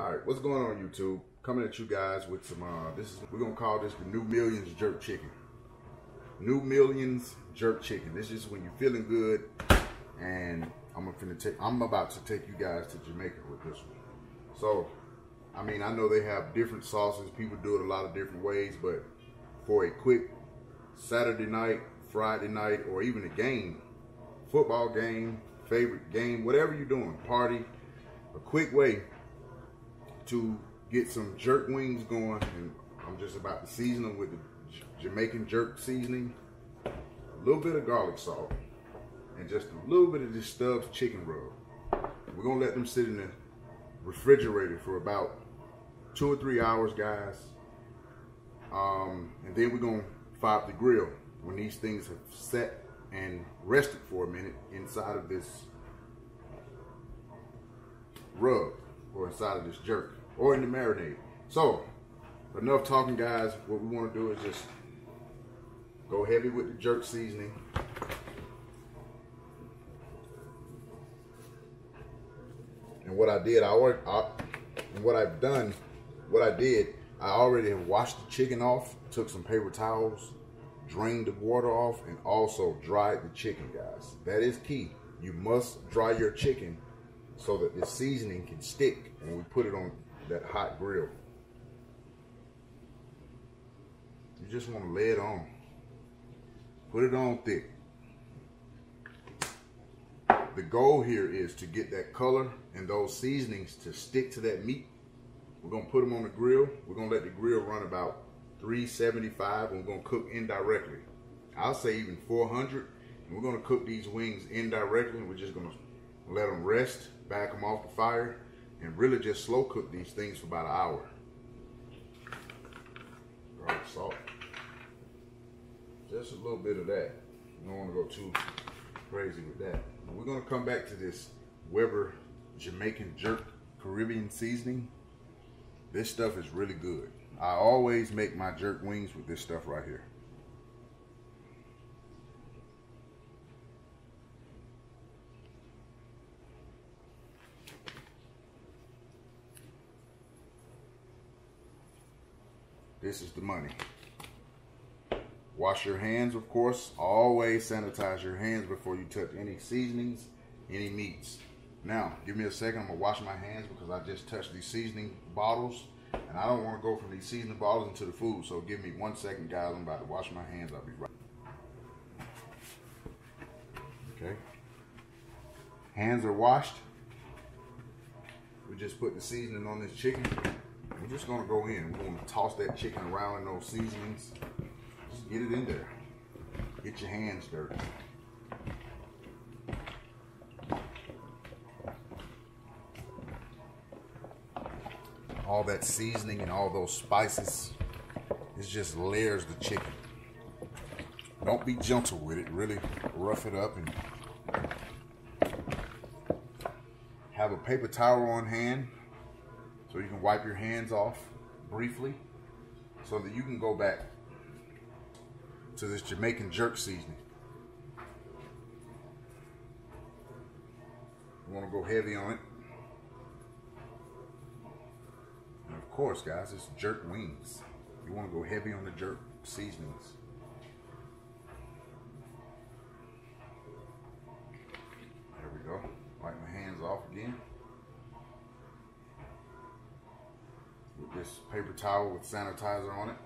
All right, what's going on YouTube? Coming at you guys with some, uh, this is, we're gonna call this the New Millions Jerk Chicken. New Millions Jerk Chicken. This is when you're feeling good and I'm gonna take, I'm about to take you guys to Jamaica with this one. So, I mean, I know they have different sauces. People do it a lot of different ways, but for a quick Saturday night, Friday night, or even a game, football game, favorite game, whatever you're doing, party, a quick way to get some jerk wings going. And I'm just about to season them with the Jamaican jerk seasoning, a little bit of garlic salt, and just a little bit of this Stubb's chicken rub. We're gonna let them sit in the refrigerator for about two or three hours, guys. Um, and then we're gonna fire the grill when these things have set and rested for a minute inside of this rub or inside of this jerk or in the marinade. So, enough talking, guys. What we want to do is just go heavy with the jerk seasoning. And what I did, I, already, I what I've done, what I did, I already have washed the chicken off, took some paper towels, drained the water off, and also dried the chicken, guys. That is key. You must dry your chicken so that the seasoning can stick when we put it on that hot grill. You just want to lay it on. Put it on thick. The goal here is to get that color and those seasonings to stick to that meat. We're going to put them on the grill. We're going to let the grill run about 375 and we're going to cook indirectly. I'll say even 400. And we're going to cook these wings indirectly. We're just going to let them rest, back them off the fire, and really just slow cook these things for about an hour. Garlic salt. Just a little bit of that. You don't want to go too crazy with that. We're going to come back to this Weber Jamaican Jerk Caribbean seasoning. This stuff is really good. I always make my jerk wings with this stuff right here. This is the money. Wash your hands, of course. Always sanitize your hands before you touch any seasonings, any meats. Now, give me a second. I'm going to wash my hands because I just touched these seasoning bottles. And I don't want to go from these seasoning bottles into the food. So give me one second, guys. I'm about to wash my hands. I'll be right. Okay. Hands are washed. We just put the seasoning on this chicken. We're just gonna go in. We're gonna toss that chicken around in those seasonings. Just get it in there. Get your hands dirty. All that seasoning and all those spices, it just layers the chicken. Don't be gentle with it. Really rough it up and have a paper towel on hand so you can wipe your hands off briefly so that you can go back to this Jamaican jerk seasoning. You want to go heavy on it. And of course, guys, it's jerk wings. You want to go heavy on the jerk seasonings. Paper towel with sanitizer on it.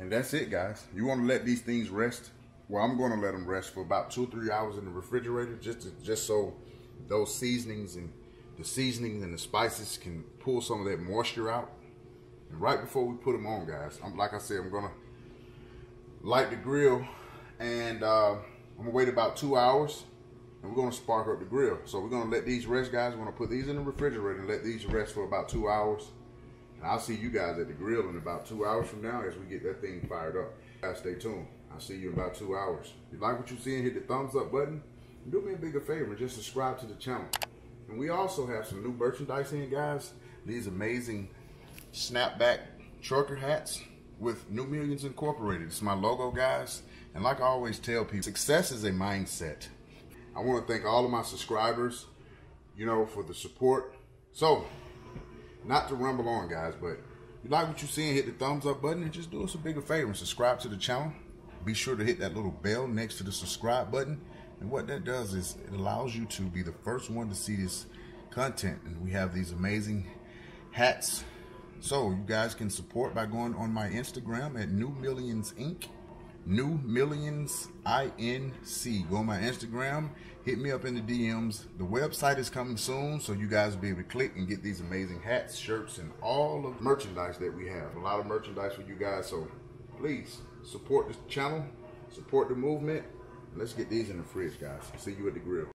And that's it, guys. You want to let these things rest. Well, I'm going to let them rest for about two three hours in the refrigerator, just to, just so those seasonings and the seasonings and the spices can pull some of that moisture out. And right before we put them on, guys, I'm like I said, I'm gonna light the grill, and uh, I'm gonna wait about two hours, and we're gonna spark up the grill. So we're gonna let these rest, guys. We're gonna put these in the refrigerator and let these rest for about two hours. And I'll see you guys at the grill in about two hours from now as we get that thing fired up. Guys, stay tuned. I'll see you in about two hours. If you like what you're seeing, hit the thumbs up button. And do me a bigger favor and just subscribe to the channel. And we also have some new merchandise in, guys. These amazing snapback trucker hats with New Millions Incorporated. It's my logo, guys. And like I always tell people, success is a mindset. I want to thank all of my subscribers, you know, for the support. So, not to rumble on, guys, but if you like what you're seeing, hit the thumbs up button and just do us a bigger favor and subscribe to the channel. Be sure to hit that little bell next to the subscribe button. And what that does is it allows you to be the first one to see this content. And we have these amazing hats. So you guys can support by going on my Instagram at New Millions Inc. New Millions INC. Go on my Instagram, hit me up in the DMs. The website is coming soon, so you guys will be able to click and get these amazing hats, shirts, and all of the merchandise that we have. A lot of merchandise for you guys, so please support the channel, support the movement. Let's get these in the fridge, guys. See you at the grill.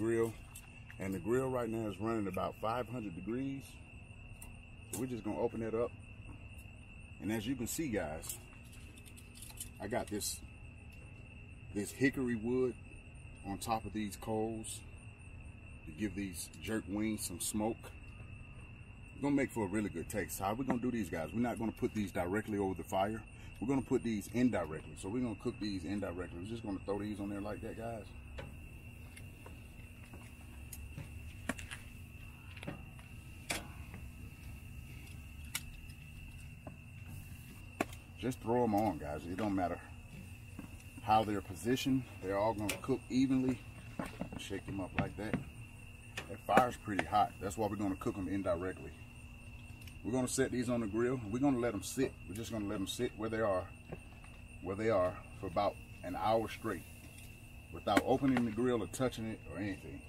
Grill, and the grill right now is running about 500 degrees. We're just gonna open it up, and as you can see, guys, I got this this hickory wood on top of these coals to give these jerk wings some smoke. Gonna make for a really good taste. How are we gonna do these, guys? We're not gonna put these directly over the fire. We're gonna put these indirectly. So we're gonna cook these indirectly. We're just gonna throw these on there like that, guys. Just throw them on, guys. It don't matter how they're positioned. They're all gonna cook evenly. Shake them up like that. That fire's pretty hot. That's why we're gonna cook them indirectly. We're gonna set these on the grill. We're gonna let them sit. We're just gonna let them sit where they are, where they are for about an hour straight without opening the grill or touching it or anything.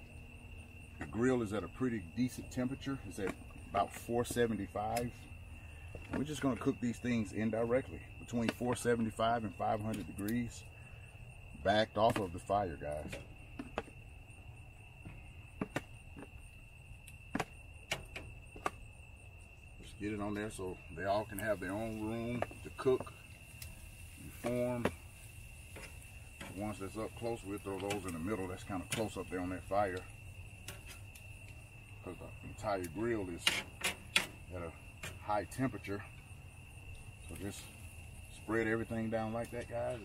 The grill is at a pretty decent temperature. It's at about 475. We're just gonna cook these things indirectly between 475 and 500 degrees, backed off of the fire, guys. Just get it on there so they all can have their own room to cook and form. The ones that's up close, we'll throw those in the middle. That's kind of close up there on that fire. Because the entire grill is at a high temperature. So just spread everything down like that, guys.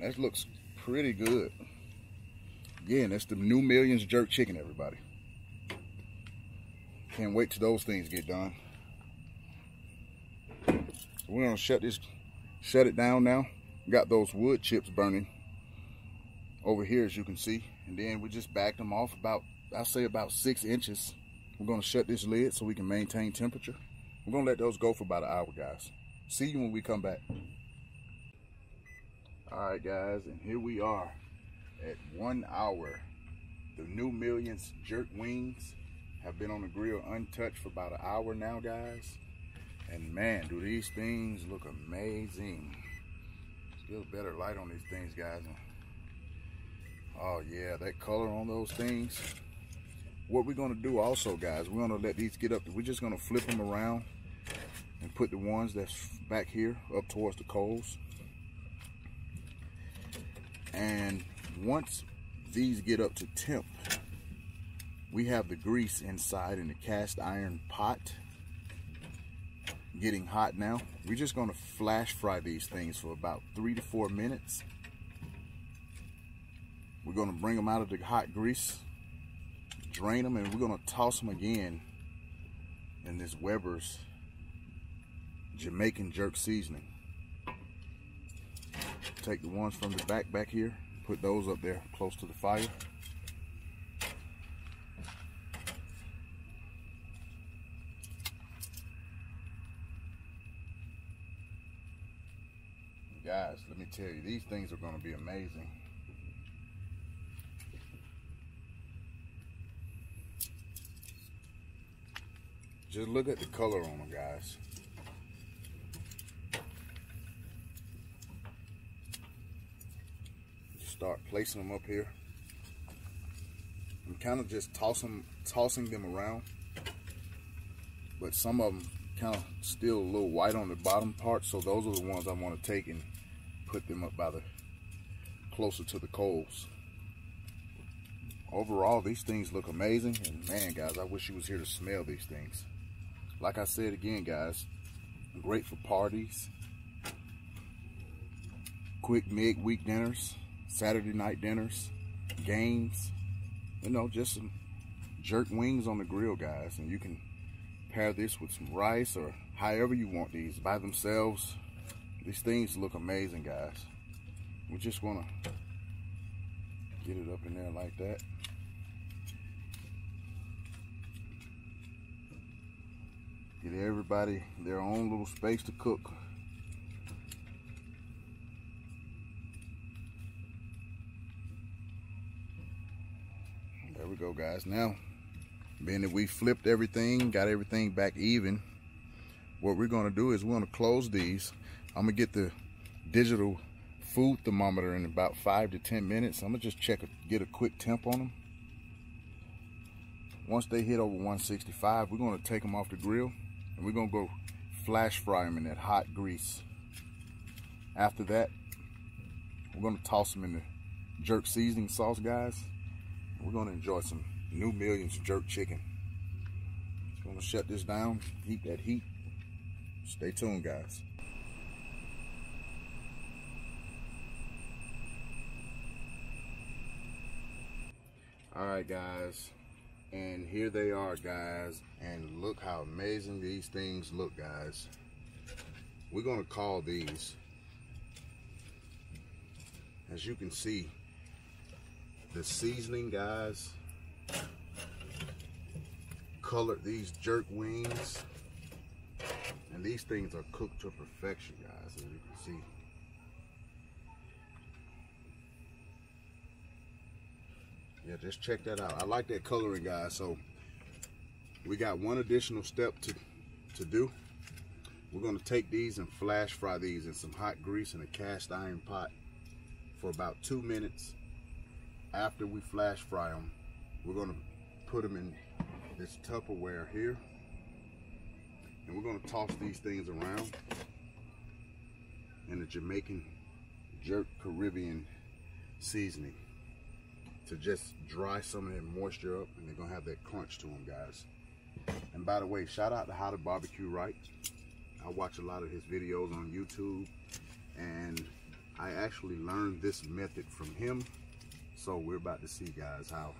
That looks pretty good. Again, that's the new Millions Jerk Chicken, everybody. Can't wait till those things get done. So we're gonna shut this, shut it down now. Got those wood chips burning over here, as you can see. And then we just backed them off about, I'll say about six inches. We're gonna shut this lid so we can maintain temperature. We're gonna let those go for about an hour, guys. See you when we come back. All right, guys, and here we are at one hour. The new Millions jerk wings have been on the grill untouched for about an hour now, guys. And man, do these things look amazing. Still better light on these things, guys. Oh yeah, that color on those things. What we're gonna do also, guys, we're gonna let these get up. We're just gonna flip them around and put the ones that's back here up towards the coals. And once these get up to temp, we have the grease inside in the cast iron pot getting hot now. We're just gonna flash fry these things for about three to four minutes. We're gonna bring them out of the hot grease drain them and we're gonna toss them again in this Weber's Jamaican jerk seasoning. Take the ones from the back back here, put those up there close to the fire. Guys, let me tell you, these things are gonna be amazing. Just look at the color on them, guys. Just Start placing them up here. I'm kind of just tossing, tossing them around. But some of them kind of still a little white on the bottom part. So those are the ones I want to take and put them up by the, closer to the coals overall these things look amazing and man guys i wish you was here to smell these things like I said again, guys, great for parties, quick midweek dinners, Saturday night dinners, games, you know, just some jerk wings on the grill, guys. And you can pair this with some rice or however you want these by themselves. These things look amazing, guys. We just want to get it up in there like that. Get everybody their own little space to cook. There we go, guys. Now, being that we flipped everything, got everything back even, what we're gonna do is we're gonna close these. I'm gonna get the digital food thermometer in about five to 10 minutes. I'm gonna just check, get a quick temp on them. Once they hit over 165, we're gonna take them off the grill and we're gonna go flash fry them in that hot grease. After that, we're gonna toss them in the jerk seasoning sauce, guys. We're gonna enjoy some new millions of jerk chicken. Just gonna shut this down, heat that heat. Stay tuned, guys. All right, guys. And here they are, guys. And look how amazing these things look, guys. We're gonna call these, as you can see, the seasoning, guys, colored these jerk wings. And these things are cooked to perfection, guys, as you can see. Yeah just check that out. I like that coloring guys. So we got one additional step to to do. We're going to take these and flash fry these in some hot grease in a cast iron pot for about two minutes. After we flash fry them we're going to put them in this tupperware here. And we're going to toss these things around in the jamaican jerk caribbean seasoning to just dry some of that moisture up and they're gonna have that crunch to them guys. And by the way shout out to how to barbecue right. I watch a lot of his videos on YouTube and I actually learned this method from him. So we're about to see guys how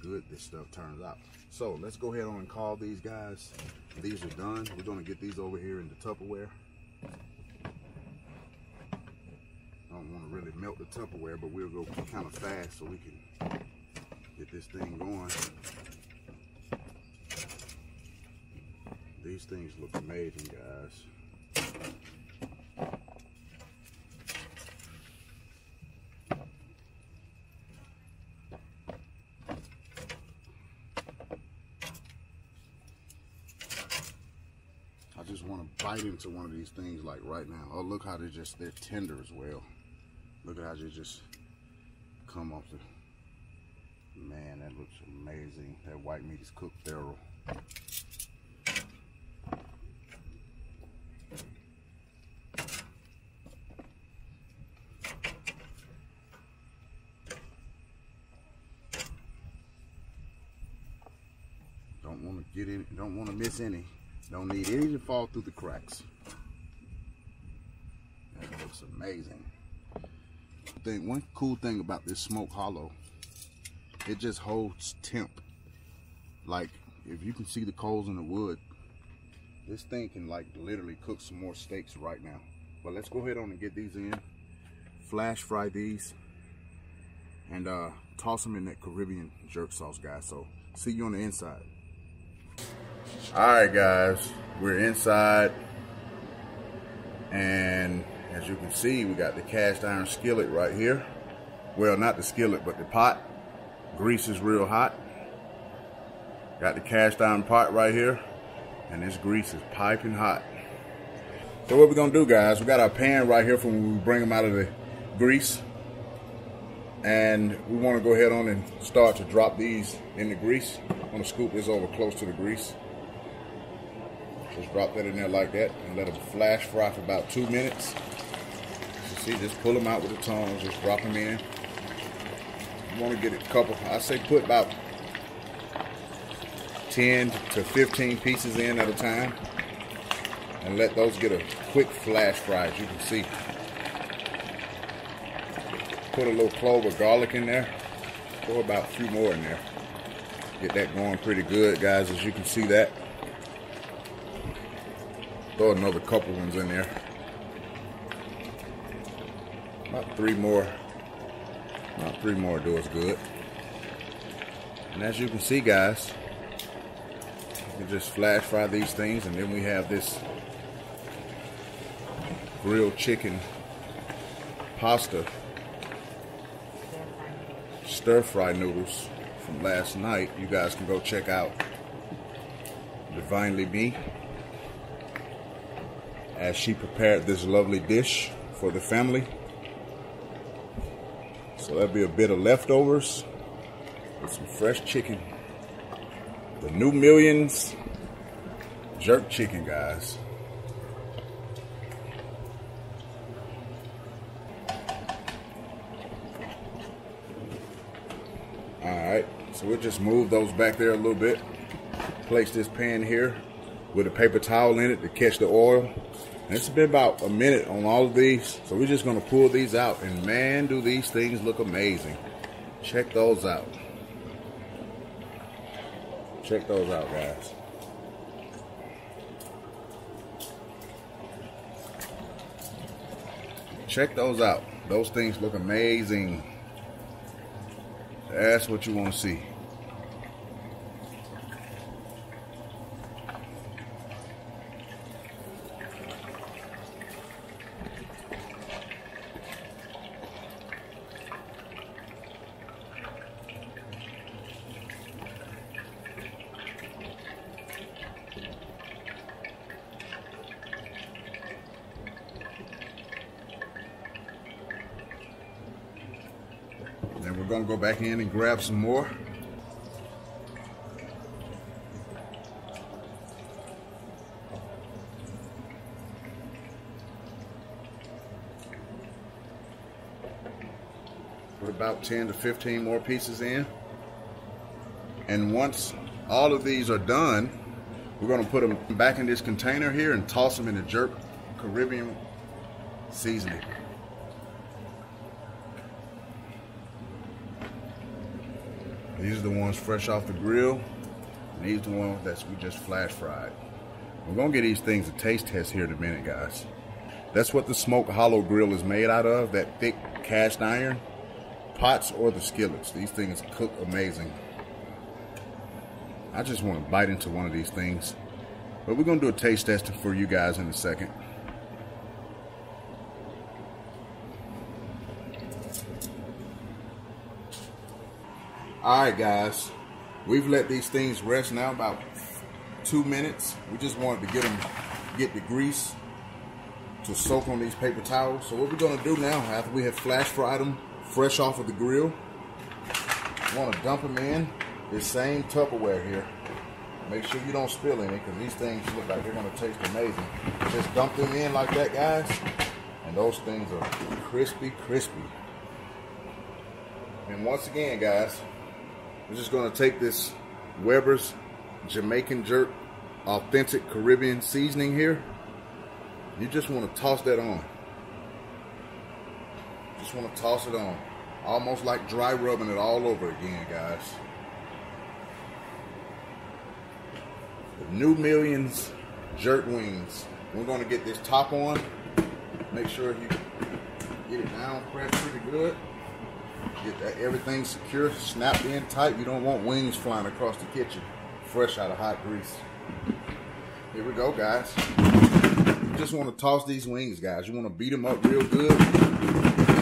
good this stuff turns out. So let's go ahead on and call these guys. These are done. We're going to get these over here in the Tupperware. I don't want to really melt the Tupperware, but we'll go kind of fast so we can get this thing going. These things look amazing, guys. I just want to bite into one of these things like right now. Oh, look how they're just, they're tender as well. Look at how they just come off the, man, that looks amazing. That white meat is cooked thorough. Don't want to get in, don't want to miss any. Don't need any to fall through the cracks. That looks amazing thing, one cool thing about this smoke hollow, it just holds temp like if you can see the coals in the wood, this thing can like literally cook some more steaks right now. But let's go ahead on and get these in. Flash fry these and uh, toss them in that Caribbean jerk sauce, guys. So see you on the inside. All right, guys, we're inside. And as you can see, we got the cast iron skillet right here. Well, not the skillet, but the pot. Grease is real hot. Got the cast iron pot right here. And this grease is piping hot. So what we're gonna do, guys, we got our pan right here from when we bring them out of the grease. And we wanna go ahead on and start to drop these in the grease. I'm gonna scoop this over close to the grease. Just drop that in there like that and let them flash fry for about two minutes. You see, just pull them out with the tongs, just drop them in. Want to get a couple, I say put about 10 to 15 pieces in at a time and let those get a quick flash fry as you can see. Put a little clove of garlic in there. Throw about a few more in there. Get that going pretty good, guys, as you can see that. Throw another couple ones in there. About three more. About three more do us good. And as you can see, guys, we just flash fry these things, and then we have this grilled chicken pasta stir fry noodles from last night. You guys can go check out Divinely Me as she prepared this lovely dish for the family. So that'll be a bit of leftovers with some fresh chicken. The new millions jerk chicken, guys. All right, so we'll just move those back there a little bit. Place this pan here with a paper towel in it to catch the oil. And it's been about a minute on all of these. So we're just gonna pull these out and man, do these things look amazing. Check those out. Check those out, guys. Check those out. Those things look amazing. That's what you want to see. Gonna go back in and grab some more. Put about 10 to 15 more pieces in. And once all of these are done, we're gonna put them back in this container here and toss them in the jerk Caribbean seasoning. These are the ones fresh off the grill. These are the ones that we just flash fried. We're gonna get these things a taste test here in a minute, guys. That's what the Smoke Hollow grill is made out of, that thick cast iron. Pots or the skillets. These things cook amazing. I just want to bite into one of these things. But we're gonna do a taste test for you guys in a second. All right, guys. We've let these things rest now about two minutes. We just wanted to get them, get the grease to soak on these paper towels. So what we're gonna do now, after we have flash fried them fresh off of the grill, wanna dump them in this same Tupperware here. Make sure you don't spill any because these things look like they're gonna taste amazing. Just dump them in like that, guys. And those things are crispy, crispy. And once again, guys, we're just gonna take this Weber's Jamaican Jerk Authentic Caribbean Seasoning here. You just wanna toss that on. Just wanna toss it on. Almost like dry rubbing it all over again, guys. New Millions jerk wings. We're gonna get this top on. Make sure you get it down pressed pretty good. Get that everything secure, snapped in tight. You don't want wings flying across the kitchen, fresh out of hot grease. Here we go, guys. You just want to toss these wings, guys. You want to beat them up real good.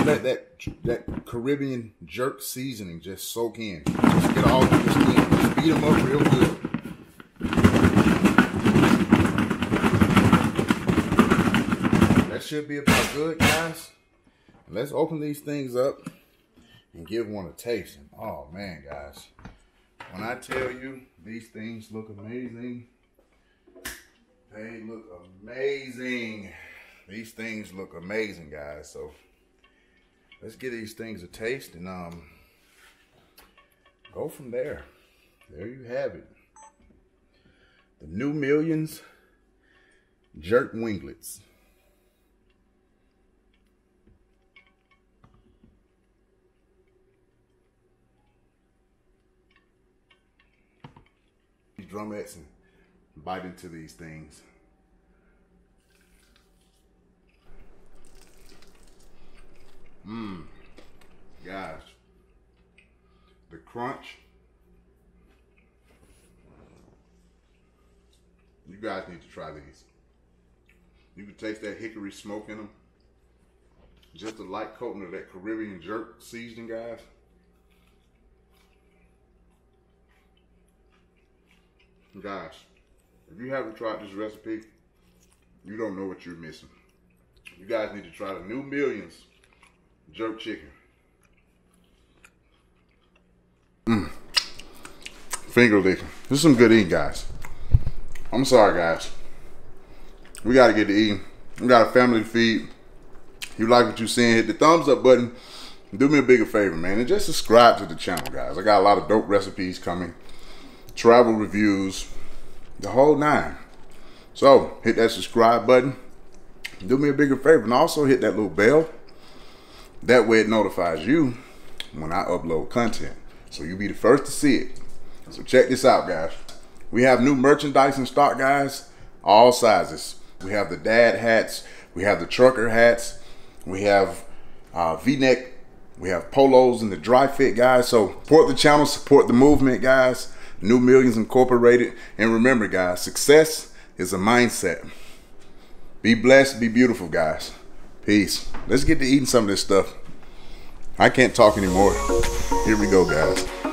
Let that that Caribbean jerk seasoning just soak in. Just get all of the skin. Just beat them up real good. That should be about good, guys. Let's open these things up and give one a taste. And Oh man, guys. When I tell you these things look amazing, they look amazing. These things look amazing, guys. So let's give these things a taste and um go from there. There you have it. The new millions jerk winglets. Drumettes and bite into these things. Mmm. Guys. The crunch. You guys need to try these. You can taste that hickory smoke in them. Just a light coating of that Caribbean jerk seasoning, guys. Guys, if you haven't tried this recipe, you don't know what you're missing. You guys need to try the new Millions jerk chicken. Mmm. Finger licking. This is some good eating, guys. I'm sorry, guys. We got to get to eating. We got a family to feed. You like what you're seeing, hit the thumbs up button. Do me a bigger favor, man, and just subscribe to the channel, guys. I got a lot of dope recipes coming travel reviews, the whole nine. So hit that subscribe button. Do me a bigger favor and also hit that little bell. That way it notifies you when I upload content. So you'll be the first to see it. So check this out, guys. We have new merchandise in stock, guys. All sizes. We have the dad hats. We have the trucker hats. We have uh, V-neck. We have polos and the dry fit, guys. So support the channel, support the movement, guys. New Millions Incorporated. And remember, guys, success is a mindset. Be blessed, be beautiful, guys. Peace. Let's get to eating some of this stuff. I can't talk anymore. Here we go, guys.